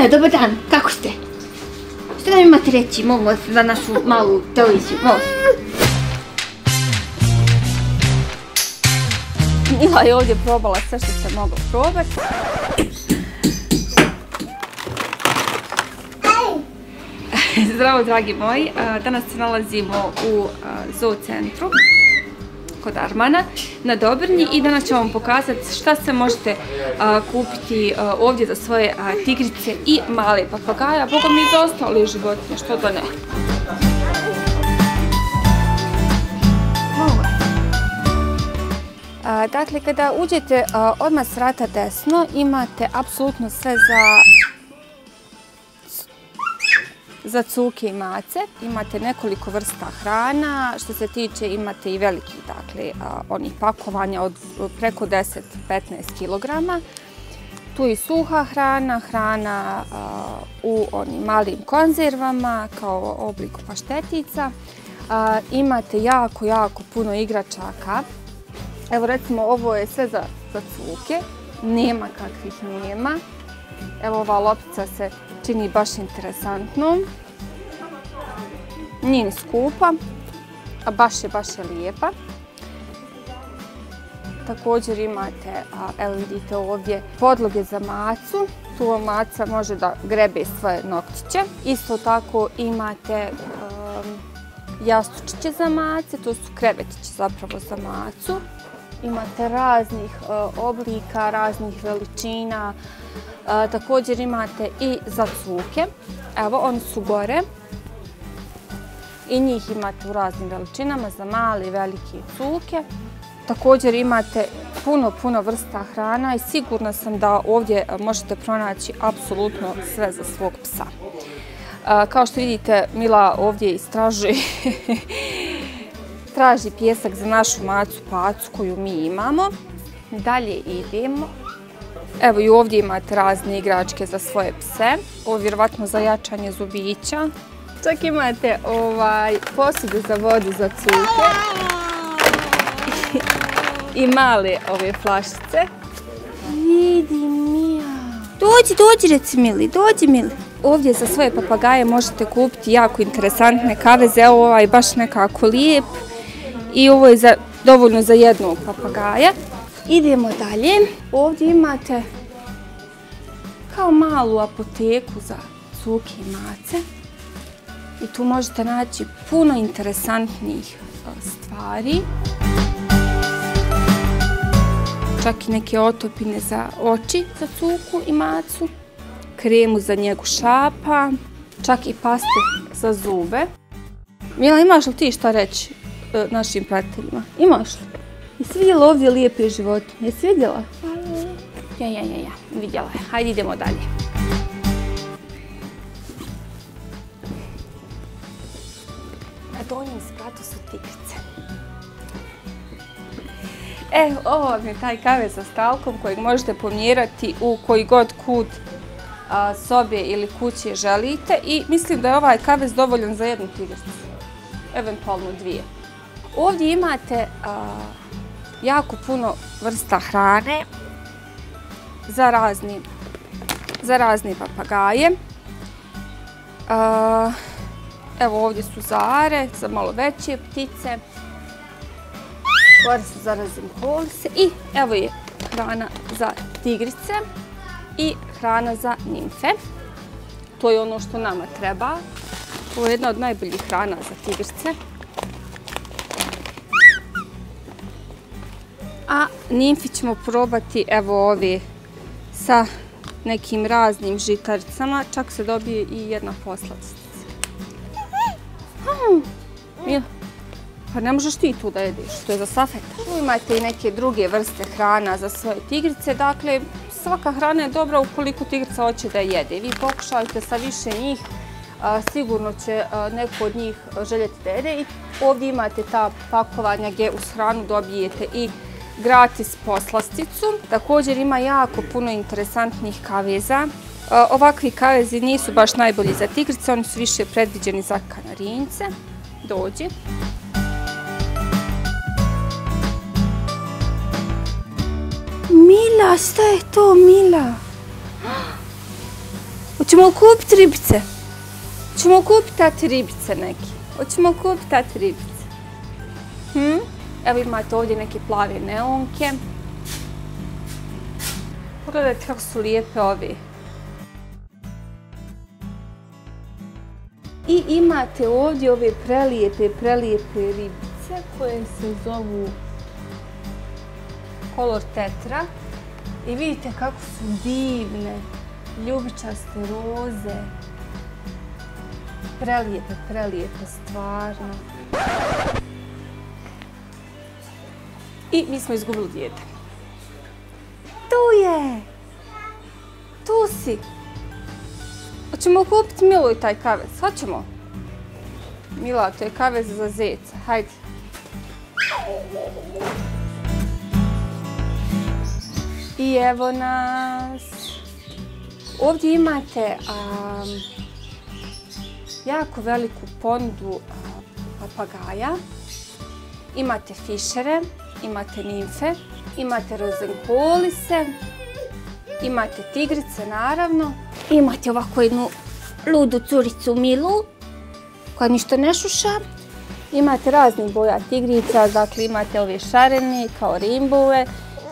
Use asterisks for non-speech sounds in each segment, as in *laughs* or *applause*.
Ja, dobar dan, kako ste? Što nam imate reći, molim vas, za našu malu televiziju, molim Mila je ovdje probala sve što se moglo probati. Zdravo, dragi moji. Danas se nalazimo u zoo centru kod Armana na Dobrnji i danas ću vam pokazati šta se možete kupiti ovdje za svoje tigrice i male papagaja. Boga mi je za ostale životinje, što da ne. Dakle, kada uđete odmah s rata desno, imate apsolutno sve za za cuke i mace. Imate nekoliko vrsta hrana. Što se tiče, imate i veliki, dakle, onih pakovanja od preko 10-15 kg. Tu i suha hrana, hrana u onim malim konzervama, kao obliku paštetica. Imate jako, jako puno igračaka. Evo, recimo, ovo je sve za cuke. Nema kakvih nema. Evo, ova loptica se čini baš interesantnom. Nije ni skupa, a baš je, baš je lijepa. Također imate, evo vidite ovdje, podloge za macu. Tu maca može da grebe svoje noktiće. Isto tako imate jastučiće za mace, to su krevetići zapravo za macu. Imate raznih e, oblika, raznih veličina, e, također imate i za cuke. Evo, oni su gore. I njih imate u raznim veličinama za male i velike cuke. Također imate puno, puno vrsta hrana i sigurna sam da ovdje e, možete pronaći apsolutno sve za svog psa. Kao što vidite, Mila ovdje istražuje traži pjesak za našu macu pacu koju mi imamo. Dalje idemo. Evo i ovdje imate razne igračke za svoje pse. Ovo je vjerovatno za jačanje zubića. Čak imate ovaj posude za vodu za cuke. I male ove flašice. Vidi Mija. Dođi, dođi reci Mili, dođi Mili. Ovdje za svoje papagaje možete kupiti jako interesantne kaveze. Evo ovaj baš nekako lijep. I ovo je za, dovoljno za jednog papagaja. Idemo dalje. Ovdje imate kao malu apoteku za cuke i mace. I tu možete naći puno interesantnih e, stvari. Čak i neke otopine za oči za cuku i macu. Kremu za njegu šapa. Čak i paste za zube. Mila, imaš li ti šta reći e, našim pratiteljima? Imaš li? Jesi vidjela ovdje lijepe životinje? Jesi vidjela? Ja, ja, ja, ja. Vidjela je. Hajde idemo dalje. Na donjem spratu su tigrice. E, ovo vam je taj kave sa stalkom kojeg možete pomjerati u koji god kut sobe ili kuće želite. I mislim da je ovaj kavez dovoljan za jednu tigricu. Eventualno dvije. Ovdje imate jako puno vrsta hrane za razni za razne papagaje. Evo ovdje su zare za malo veće ptice. Gore su za razimpolise i evo je hrana za tigrice i hrana za nimfe. To je ono što nama treba. Ovo je jedna od najboljih hrana za tigrice. A nimfi ćemo probati evo ove sa nekim raznim žitaricama. Čak se dobije i jedna poslastica. Hmm. Pa ne možeš ti tu da jedeš, to je za safeta. Tu imate i neke druge vrste hrana za svoje tigrice. Dakle, svaka hrana je dobra ukoliko tigrica hoće da jede. Vi pokušajte sa više njih, sigurno će neko od njih željeti da jede. I ovdje imate ta pakovanja gdje uz hranu dobijete i gratis poslasticu. Također ima jako puno interesantnih kaveza. E, ovakvi kavezi nisu baš najbolji za tigrice, oni su više predviđeni za kanarince. Dođi. Mila, šta je to Mila? Hoćemo kupiti ribice? Hoćemo kupiti tati ribice neki? Hoćemo kupiti tati ribice? Hm? Evo imate ovdje neke plave neonke. Pogledajte kako su lijepe ovi. I imate ovdje ove prelijepe, prelijepe ribice koje se zovu kolor tetra. I vidite kako su divne, ljubičaste roze. Prelijepe, prelijepe, stvarno. I mi smo izgubili djete. Tu je! Tu si! Hoćemo kupiti Milu i taj kavez? Hoćemo? Mila, to je kavez za zeca. Hajde. I evo nas. Ovdje imate a, jako veliku ponudu uh, papagaja. Imate fišere, imate nimfe, imate rozenkolise, imate tigrice naravno. Imate ovako jednu ludu curicu Milu koja ništa ne šuša. Imate razni boja tigrica, dakle imate ove šarene kao rimbove,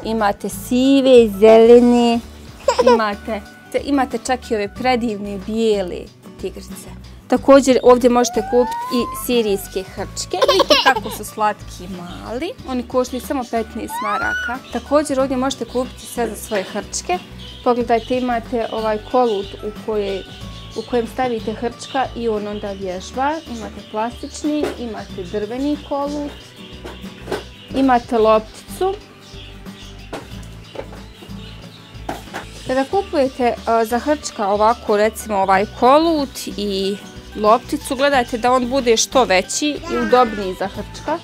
imate sive, zelene, *laughs* imate, imate čak i ove predivne bijele tigrice. Također ovdje možete kupiti i sirijske hrčke. Vidite kako su slatki i mali. Oni koštaju samo 15 maraka. Također ovdje možete kupiti sve za svoje hrčke. Pogledajte, imate ovaj kolut u, kojoj u kojem stavite hrčka i on onda vježba. Imate plastični, imate drveni kolut, imate lopticu. Kada kupujete za hrčka ovako, recimo ovaj kolut i lopticu, gledajte da on bude što veći i udobniji za hrčka.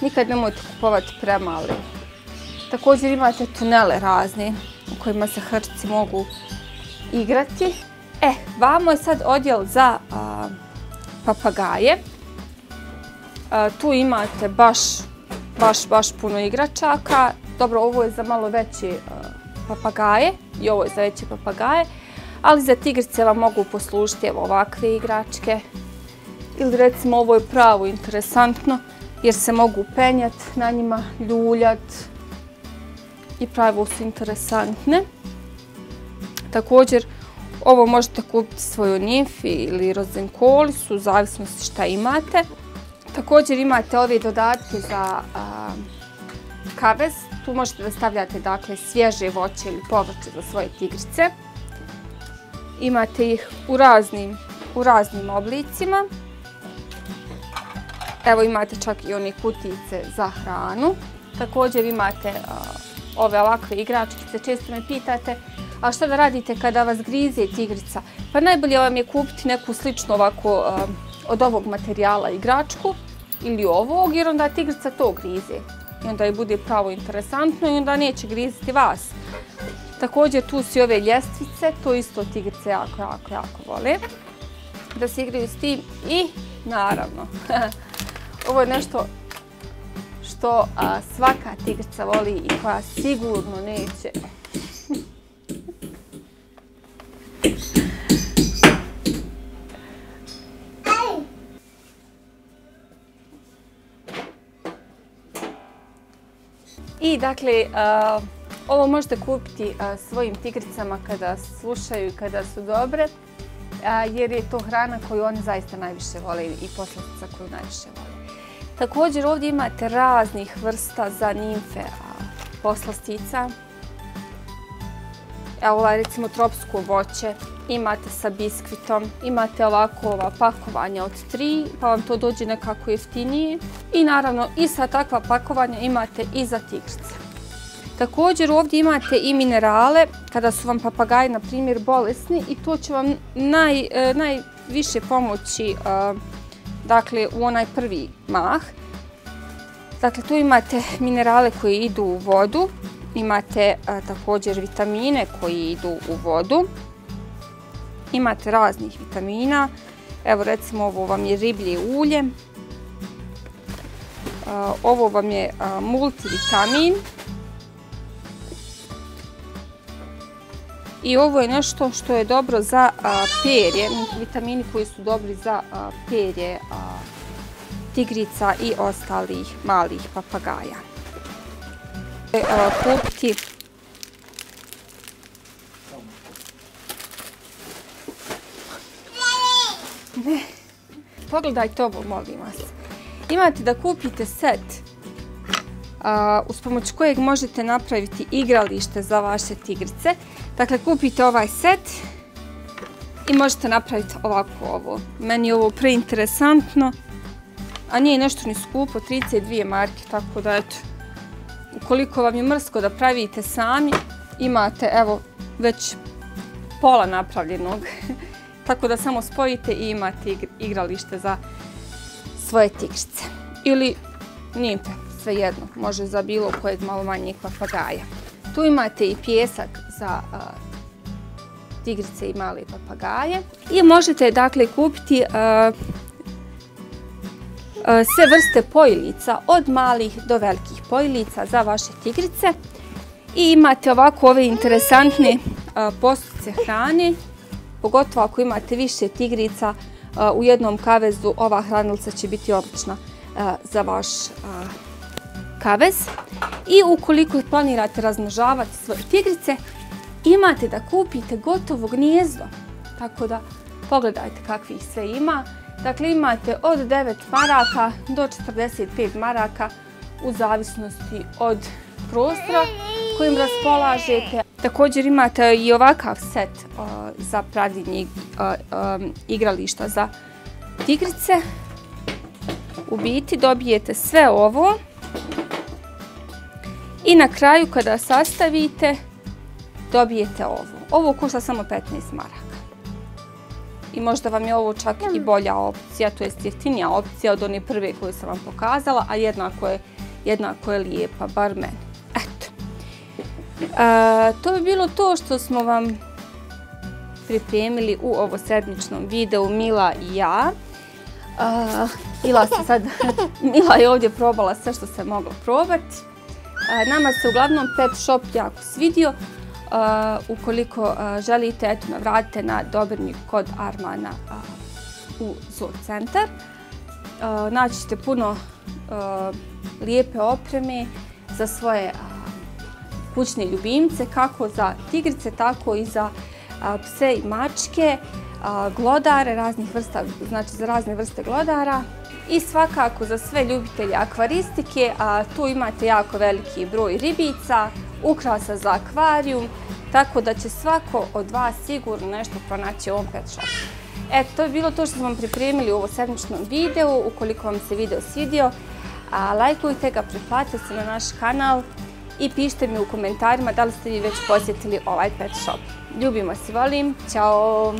Nikad nemojte kupovati premali. Također imate tunele razne u kojima se hrčci mogu igrati. E, vamo je sad odjel za a, papagaje. A, tu imate baš, baš, baš puno igračaka. Dobro, ovo je za malo veće a, papagaje i ovo je za veće papagaje. Ali za tigrice vam mogu poslužiti evo ovakve igračke. Ili recimo ovo je pravo interesantno jer se mogu penjati na njima, ljuljati, i pravo su interesantne. Također, ovo možete kupiti svoju nifi ili rozenkolisu, u zavisnosti šta imate. Također imate ove dodatke za a, kavez. Tu možete da stavljate dakle, svježe voće ili povrće za svoje tigrice. Imate ih u raznim, u raznim oblicima. Evo imate čak i one kutice za hranu. Također imate a, ove ovakve igračkice, često me pitate, a šta da radite kada vas grize tigrica? Pa najbolje vam je kupiti neku sličnu ovako od ovog materijala igračku ili ovog, jer onda tigrica to grize. I onda je bude pravo interesantno i onda neće griziti vas. Također tu su ove ljestvice, to isto tigrice jako, jako, jako vole. Da se igraju s tim i naravno, *laughs* ovo je nešto što a, svaka tigrica voli i koja sigurno neće. I dakle, a, ovo možete kupiti a, svojim tigricama kada slušaju i kada su dobre, a, jer je to hrana koju oni zaista najviše vole i poslastica koju najviše vole. Također ovdje imate raznih vrsta za nimfe poslastica. Evo ovaj recimo tropsko voće, imate sa biskvitom, imate ovako ova pakovanja od tri, pa vam to dođe nekako jeftinije. I naravno i sa takva pakovanja imate i za tigrice. Također ovdje imate i minerale kada su vam papagaji na primjer bolesni i to će vam naj, e, najviše pomoći e, dakle u onaj prvi mah. Dakle, tu imate minerale koji idu u vodu, imate a, također vitamine koji idu u vodu, imate raznih vitamina, evo recimo ovo vam je riblje ulje, a, ovo vam je a, multivitamin, I ovo je nešto što je dobro za perje, vitamini koji su dobri za perje tigrica i ostalih malih papagaja. E, kupiti Ne. Pogledajte ovo, molim vas. Imate da kupite set uz pomoć kojeg možete napraviti igralište za vaše tigrice. Dakle, kupite ovaj set i možete napraviti ovako ovo. Meni je ovo preinteresantno, a nije nešto ni skupo, 32 marke, tako da eto, ukoliko vam je mrsko da pravite sami, imate evo već pola napravljenog. *laughs* tako da samo spojite i imate igralište za svoje tigrice. Ili nijete, svejedno, može za bilo kojeg malo manjeg papagaja. Tu imate i pjesak za tigrice i male papagaje. I možete dakle kupiti sve vrste pojilica, od malih do velikih pojilica za vaše tigrice. I imate ovako ove interesantne postice hrane, pogotovo ako imate više tigrica u jednom kavezu, ova hranilica će biti odlična za vaš kavez. I ukoliko planirate razmnožavati svoje tigrice, imate da kupite gotovo gnijezdo. Tako da pogledajte kakvih sve ima. Dakle, imate od 9 maraka do 45 maraka u zavisnosti od prostora kojim raspolažete. Također imate i ovakav set uh, za pravljenje uh, um, igrališta za tigrice. U biti dobijete sve ovo. I na kraju kada sastavite, dobijete ovo. Ovo košta samo 15 maraka. I možda vam je ovo čak i bolja opcija, to je jeftinija opcija od one prve koje sam vam pokazala, a jednako je, jednako je lijepa, bar meni. Eto. E, to bi bilo to što smo vam pripremili u ovo sedmičnom videu Mila i ja. Uh, Mila, sad, *laughs* Mila je ovdje probala sve što se moglo probati. Nama se uglavnom Pet Shop jako svidio. Ukoliko želite, eto, navratite na Dobrnik kod Armana u Zoo Centar. Naći ćete puno lijepe opreme za svoje kućne ljubimce, kako za tigrice, tako i za pse i mačke, glodare, raznih vrsta, znači za razne vrste glodara. I svakako za sve ljubitelje akvaristike, a tu imate jako veliki broj ribica, ukrasa za akvarijum, tako da će svako od vas sigurno nešto pronaći u ovom pet shopu. Eto, to je bilo to što smo vam pripremili u ovo sedmičnom videu. Ukoliko vam se video svidio, lajkujte ga, preplatite se na naš kanal i pišite mi u komentarima da li ste vi već posjetili ovaj pet shop. Ljubimo se, volim. Ćao!